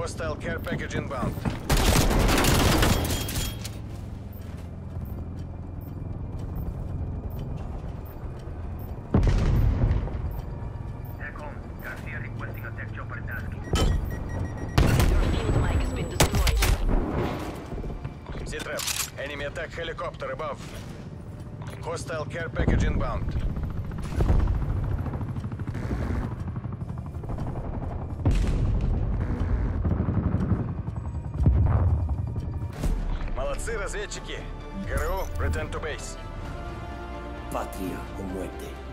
Hostile care package inbound. Enemy attack helicopter above. Hostile care package inbound. Молодцы, разведчики. ГРУ, return to base. Patria ou muerte.